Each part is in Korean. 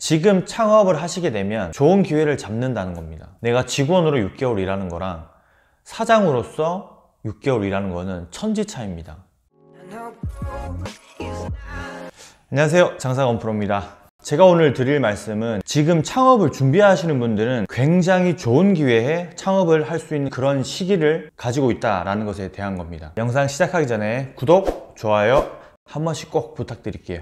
지금 창업을 하시게 되면 좋은 기회를 잡는다는 겁니다. 내가 직원으로 6개월 일하는 거랑 사장으로서 6개월 일하는 거는 천지 차이입니다. 안녕하세요. 장사건 프로입니다. 제가 오늘 드릴 말씀은 지금 창업을 준비하시는 분들은 굉장히 좋은 기회에 창업을 할 수 있는 그런 시기를 가지고 있다라는 것에 대한 겁니다. 영상 시작하기 전에 구독, 좋아요 한 번씩 꼭 부탁드릴게요.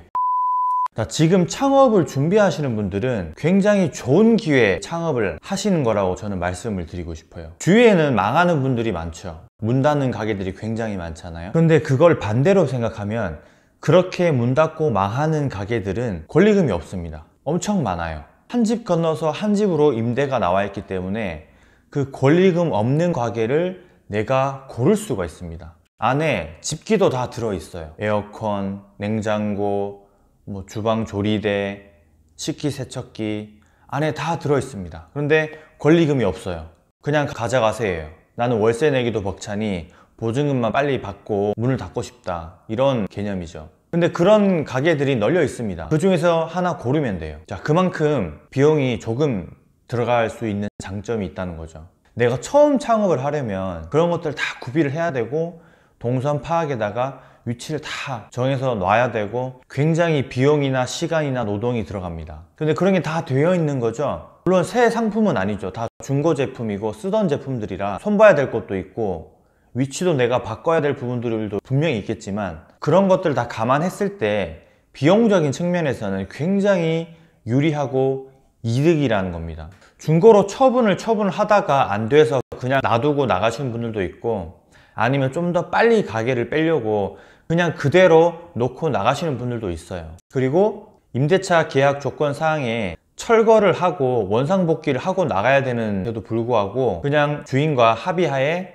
자, 지금 창업을 준비하시는 분들은 굉장히 좋은 기회에 창업을 하시는 거라고 저는 말씀을 드리고 싶어요. 주위에는 망하는 분들이 많죠. 문 닫는 가게들이 굉장히 많잖아요. 근데 그걸 반대로 생각하면 그렇게 문 닫고 망하는 가게들은 권리금이 없습니다. 엄청 많아요. 한 집 건너서 한 집으로 임대가 나와 있기 때문에 그 권리금 없는 가게를 내가 고를 수가 있습니다. 안에 집기도 다 들어있어요. 에어컨, 냉장고, 뭐 주방 조리대, 식기 세척기 안에 다 들어 있습니다. 그런데 권리금이 없어요. 그냥 가져가세요. 나는 월세 내기도 벅차니 보증금만 빨리 받고 문을 닫고 싶다. 이런 개념이죠. 근데 그런 가게들이 널려 있습니다. 그 중에서 하나 고르면 돼요. 자, 그만큼 비용이 조금 들어갈 수 있는 장점이 있다는 거죠. 내가 처음 창업을 하려면 그런 것들 다 구비를 해야 되고 동선 파악에다가 위치를 다 정해서 놔야 되고 굉장히 비용이나 시간이나 노동이 들어갑니다. 근데 그런 게 다 되어 있는 거죠. 물론 새 상품은 아니죠. 다 중고 제품이고 쓰던 제품들이라 손봐야 될 것도 있고 위치도 내가 바꿔야 될 부분들도 분명히 있겠지만 그런 것들 다 감안했을 때 비용적인 측면에서는 굉장히 유리하고 이득이라는 겁니다. 중고로 처분을 처분을 하다가 안 돼서 그냥 놔두고 나가시는 분들도 있고 아니면 좀 더 빨리 가게를 빼려고 그냥 그대로 놓고 나가시는 분들도 있어요. 그리고 임대차 계약 조건 사항에 철거를 하고 원상복귀를 하고 나가야 되는데도 불구하고 그냥 주인과 합의하에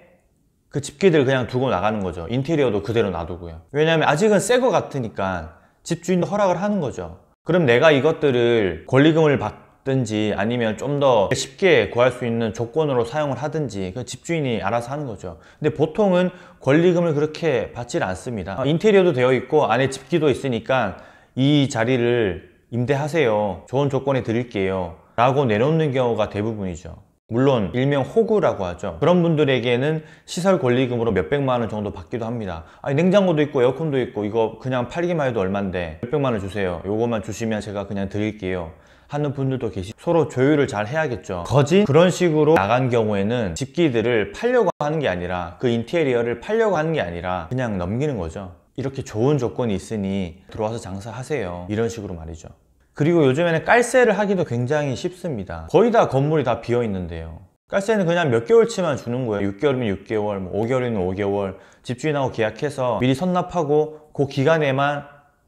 그 집기들 그냥 두고 나가는 거죠. 인테리어도 그대로 놔두고요. 왜냐하면 아직은 새 거 같으니까 집주인도 허락을 하는 거죠. 그럼 내가 이것들을 권리금을 받 든지 아니면 좀 더 쉽게 구할 수 있는 조건으로 사용을 하든지 그 집주인이 알아서 하는 거죠. 근데 보통은 권리금을 그렇게 받질 않습니다. 인테리어도 되어 있고 안에 집기도 있으니까 이 자리를 임대하세요. 좋은 조건에 드릴게요. 라고 내놓는 경우가 대부분이죠. 물론 일명 호구라고 하죠. 그런 분들에게는 시설 권리금으로 몇백만 원 정도 받기도 합니다. 아니 냉장고도 있고 에어컨도 있고 이거 그냥 팔기만 해도 얼만데 몇백만 원 주세요. 요것만 주시면 제가 그냥 드릴게요. 하는 분들도 계시 서로 조율을 잘 해야겠죠 거짓 그런 식으로 나간 경우에는 집기들을 팔려고 하는 게 아니라 그 인테리어를 팔려고 하는 게 아니라 그냥 넘기는 거죠 이렇게 좋은 조건이 있으니 들어와서 장사하세요 이런 식으로 말이죠 그리고 요즘에는 깔세를 하기도 굉장히 쉽습니다. 거의 다 건물이 다 비어 있는데요. 깔세는 그냥 몇 개월치만 주는 거예요. 6개월이면 6개월, 뭐 5개월이면 5개월. 집주인하고 계약해서 미리 선납하고 그 기간에만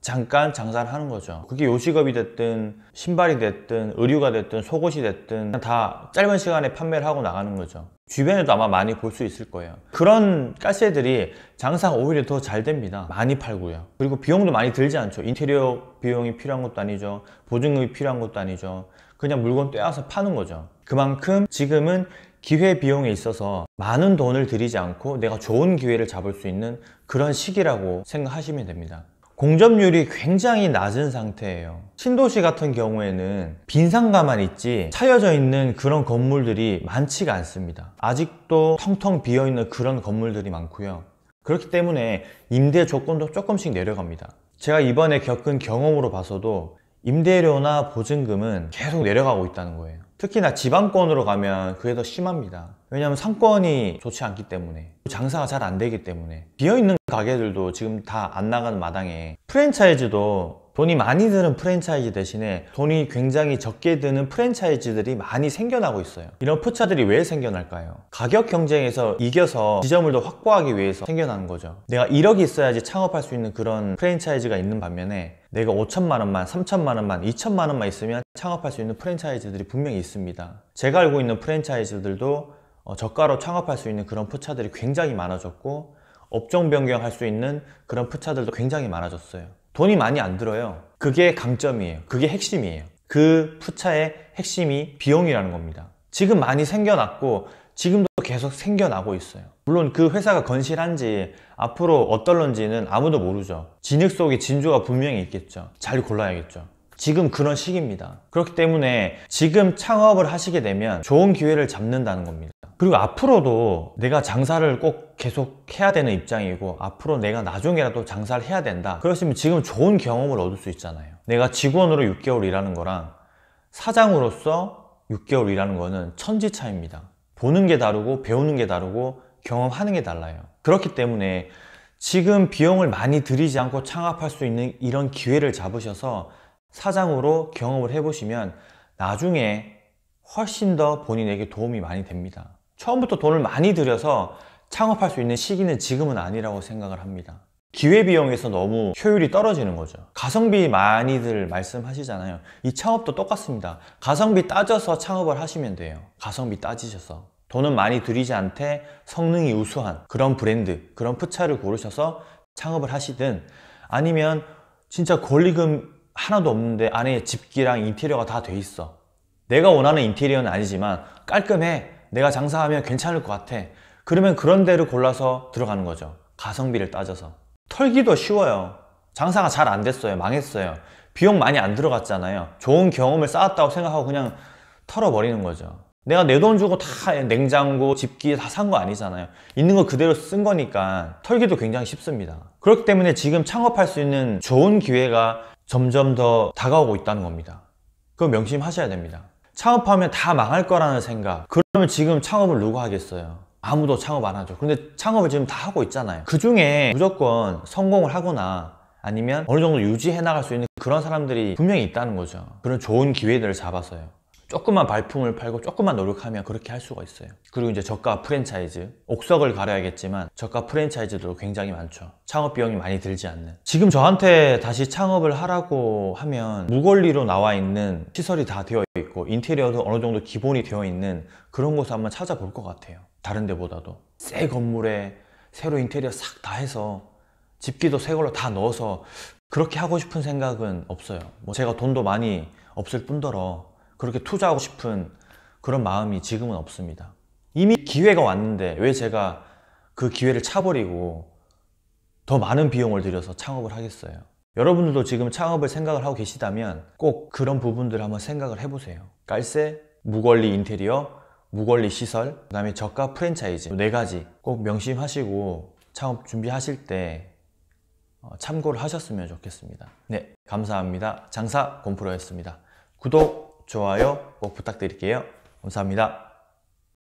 잠깐 장사를 하는 거죠. 그게 요식업이 됐든 신발이 됐든 의류가 됐든 속옷이 됐든 다 짧은 시간에 판매를 하고 나가는 거죠. 주변에도 아마 많이 볼 수 있을 거예요. 그런 가스들이 장사가 오히려 더 잘 됩니다. 많이 팔고요. 그리고 비용도 많이 들지 않죠. 인테리어 비용이 필요한 것도 아니죠. 보증금이 필요한 것도 아니죠. 그냥 물건 떼어서 파는 거죠. 그만큼 지금은 기회 비용에 있어서 많은 돈을 들이지 않고 내가 좋은 기회를 잡을 수 있는 그런 시기라고 생각하시면 됩니다 공점률이 굉장히 낮은 상태예요. 신도시 같은 경우에는 빈 상가만 있지 차여져 있는 그런 건물들이 많지가 않습니다. 아직도 텅텅 비어있는 그런 건물들이 많고요. 그렇기 때문에 임대 조건도 조금씩 내려갑니다. 제가 이번에 겪은 경험으로 봐서도 임대료나 보증금은 계속 내려가고 있다는 거예요 특히나 지방권으로 가면 그게 더 심합니다. 왜냐하면 상권이 좋지 않기 때문에 장사가 잘 안 되기 때문에. 비어있는 가게들도 지금 다 안 나가는 마당에 프랜차이즈도 돈이 많이 드는 프랜차이즈 대신에 돈이 굉장히 적게 드는 프랜차이즈들이 많이 생겨나고 있어요. 이런 푸차들이 왜 생겨날까요? 가격 경쟁에서 이겨서 지점을 더 확보하기 위해서 생겨나는 거죠. 내가 1억이 있어야지 창업할 수 있는 그런 프랜차이즈가 있는 반면에 내가 5천만 원만, 3천만 원만, 2천만 원만 있으면 창업할 수 있는 프랜차이즈들이 분명히 있 습니다. 제가 알고 있는 프랜차이즈들도 어, 저가로 창업할 수 있는 그런 푸차들이 굉장히 많아졌고 업종 변경할 수 있는 그런 푸차들도 굉장히 많아졌어요. 돈이 많이 안 들어요. 그게 강점이에요. 그게 핵심이에요. 그 푸차의 핵심이 비용이라는 겁니다. 지금 많이 생겨났고 지금도 계속 생겨나고 있어요. 물론 그 회사가 건실한지 앞으로 어떨런지는 아무도 모르죠. 진흙 속에 진주가 분명히 있겠죠. 잘 골라야겠죠 지금 그런 시기입니다. 그렇기 때문에 지금 창업을 하시게 되면 좋은 기회를 잡는다는 겁니다. 그리고 앞으로도 내가 장사를 꼭 계속 해야 되는 입장이고 앞으로 내가 나중에라도 장사를 해야 된다. 그렇으면 지금 좋은 경험을 얻을 수 있잖아요. 내가 직원으로 6개월 일하는 거랑 사장으로서 6개월 일하는 거는 천지 차입니다. 보는 게 다르고 배우는 게 다르고 경험하는 게 달라요. 그렇기 때문에 지금 비용을 많이 들이지 않고 창업할 수 있는 이런 기회를 잡으셔서 사장으로 경험을 해보시면 나중에 훨씬 더 본인에게 도움이 많이 됩니다. 처음부터 돈을 많이 들여서 창업할 수 있는 시기는 지금은 아니라고 생각을 합니다. 기회비용에서 너무 효율이 떨어지는 거죠. 가성비 많이들 말씀하시잖아요. 이 창업도 똑같습니다. 가성비 따져서 창업을 하시면 돼요. 가성비 따지셔서. 돈은 많이 들이지 않되 성능이 우수한 그런 브랜드, 그런 푸차를 고르셔서 창업을 하시든 아니면 진짜 권리금 하나도 없는데 안에 집기랑 인테리어가 다 돼 있어. 내가 원하는 인테리어는 아니지만 깔끔해. 내가 장사하면 괜찮을 것 같아. 그러면 그런 데를 골라서 들어가는 거죠. 가성비를 따져서. 털기도 쉬워요. 장사가 잘 안 됐어요. 망했어요. 비용 많이 안 들어갔잖아요. 좋은 경험을 쌓았다고 생각하고 그냥 털어버리는 거죠. 내가 내 돈 주고 다 냉장고, 집기 다 산 거 아니잖아요. 있는 거 그대로 쓴 거니까 털기도 굉장히 쉽습니다. 그렇기 때문에 지금 창업할 수 있는 좋은 기회가 점점 더 다가오고 있다는 겁니다. 그거 명심하셔야 됩니다. 창업하면 다 망할 거라는 생각. 그러면 지금 창업을 누가 하겠어요? 아무도 창업 안 하죠. 근데 창업을 지금 다 하고 있잖아요. 그 중에 무조건 성공을 하거나 아니면 어느 정도 유지해 나갈 수 있는 그런 사람들이 분명히 있다는 거죠. 그런 좋은 기회들을 잡아서요. 조금만 발품을 팔고 조금만 노력하면 그렇게 할 수가 있어요. 그리고 이제 저가 프랜차이즈, 옥석을 가려야겠지만 저가 프랜차이즈도 굉장히 많죠. 창업 비용이 많이 들지 않는. 지금 저한테 다시 창업을 하라고 하면 무권리로 나와 있는 시설이 다 되어 있고 인테리어도 어느 정도 기본이 되어 있는 그런 곳을 한번 찾아볼 것 같아요. 다른 데보다도. 새 건물에 새로 인테리어 싹 다 해서 집기도 새 걸로 다 넣어서 그렇게 하고 싶은 생각은 없어요. 뭐 제가 돈도 많이 없을 뿐더러 그렇게 투자하고 싶은 그런 마음이 지금은 없습니다. 이미 기회가 왔는데 왜 제가 그 기회를 차버리고 더 많은 비용을 들여서 창업을 하겠어요? 여러분들도 지금 창업을 생각을 하고 계시다면 꼭 그런 부분들을 한번 생각을 해보세요. 깔세, 무권리 인테리어, 무권리 시설, 그 다음에 저가 프랜차이즈 네 가지 꼭 명심하시고 창업 준비하실 때 어, 참고를 하셨으면 좋겠습니다. 네, 감사합니다. 장사 곰프로였습니다. 구독, 좋아요 꼭 부탁드릴게요. 감사합니다.